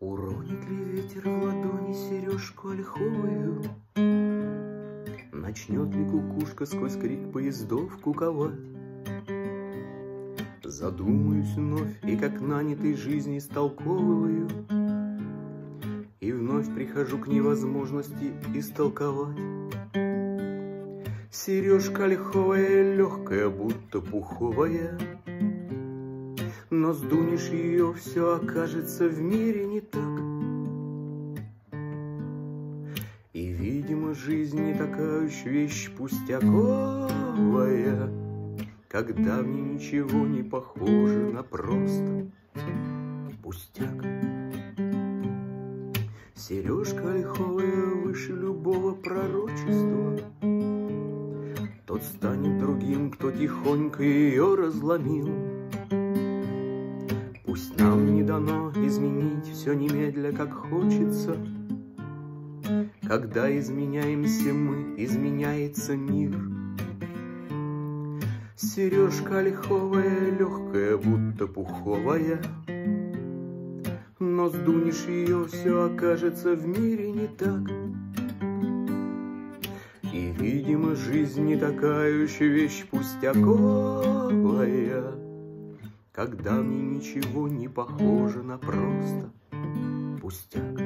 Уронит ли ветер в ладони сережку ольховую? Начнет ли кукушка сквозь крик поездов куковать? Задумаюсь вновь и как нанятой жизни истолковываю И вновь прихожу к невозможности истолковать Сережка ольховая, легкая, будто пуховая Но сдунешь ее, все окажется в мире не так И, видимо, жизнь не такая уж вещь пустяковая когда мне ничего не похоже на просто пустяк. Сережка ольховая выше любого пророчества. Тот станет другим, кто тихонько ее разломил. Пусть нам не дано изменить все немедля, как хочется. Когда изменяемся мы, изменяется мир — Сережка ольховая, легкая, будто пуховая, Но сдунешь ее, все окажется в мире не так. И, видимо, жизнь не такая уж вещь пустяковая, Когда мне ничего не похоже на просто пустяк.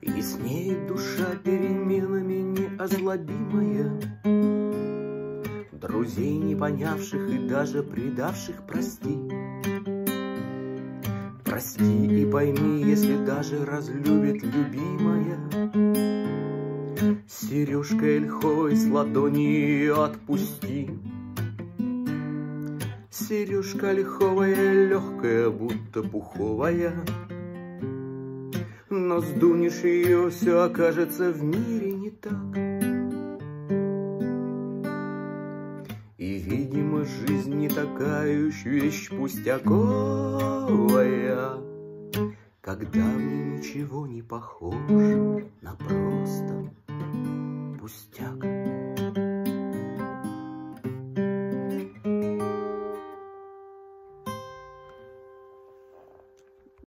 Яснеет душа переменами неозлобимая, Друзей не понявших и даже предавших прости. Прости и пойми, если даже разлюбит любимая. Сережкой льхой с ладони отпусти. Сережка лиховая, легкая, будто пуховая. Но сдунешь ее, все окажется в мире не так. И, видимо, жизнь не такая уж вещь пустяковая, Когда мне ничего не похоже на просто